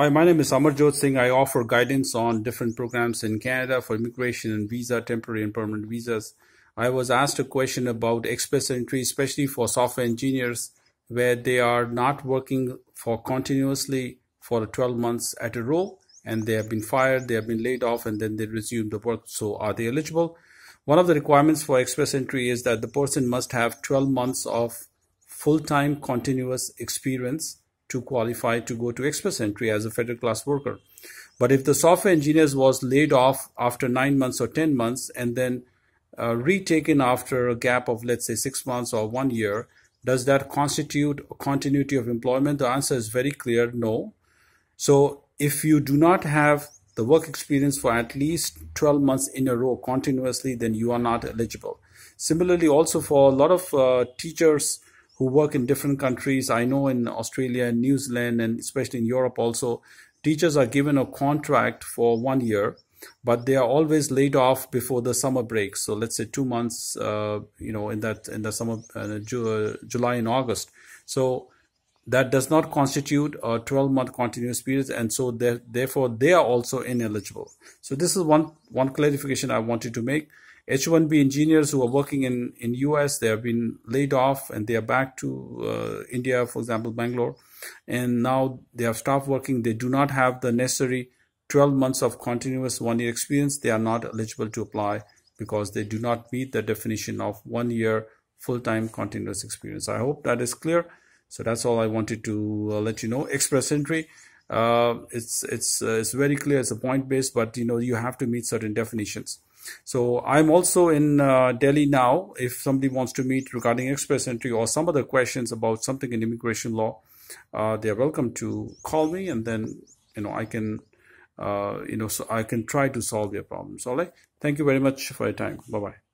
Hi, my name is Amarjot Singh. I offer guidance on different programs in Canada for immigration and visa, temporary and permanent visas. I was asked a question about express entry, especially for software engineers, where they are not working for continuously for 12 months at a row and they have been fired, they have been laid off, and then they resume the work. So, are they eligible? One of the requirements for express entry is that the person must have 12 months of full time continuous experience to qualify to go to express entry as a federal class worker. But if the software engineers was laid off after nine months or 10 months and then uh, retaken after a gap of let's say six months or one year, does that constitute a continuity of employment? The answer is very clear, no. So if you do not have the work experience for at least 12 months in a row continuously, then you are not eligible. Similarly, also for a lot of uh, teachers who work in different countries. I know in Australia and New Zealand, and especially in Europe also, teachers are given a contract for one year, but they are always laid off before the summer break. So let's say two months, uh, you know, in that in the summer, uh, July and August. So that does not constitute a 12 month continuous period and so therefore they are also ineligible so this is one one clarification i wanted to make H-1B engineers who are working in in US, they have been laid off and they are back to uh, India, for example, Bangalore, and now they have stopped working. They do not have the necessary 12 months of continuous one-year experience. They are not eligible to apply because they do not meet the definition of one year full-time continuous experience. I hope that is clear. So that's all I wanted to uh, let you know. Express entry. Uh, it's it's uh, it's very clear. It's a point based, but you know you have to meet certain definitions. So I'm also in uh, Delhi now. If somebody wants to meet regarding express entry or some other questions about something in immigration law, uh, they're welcome to call me, and then you know I can, uh, you know, so I can try to solve your problems. All right. Thank you very much for your time. Bye bye.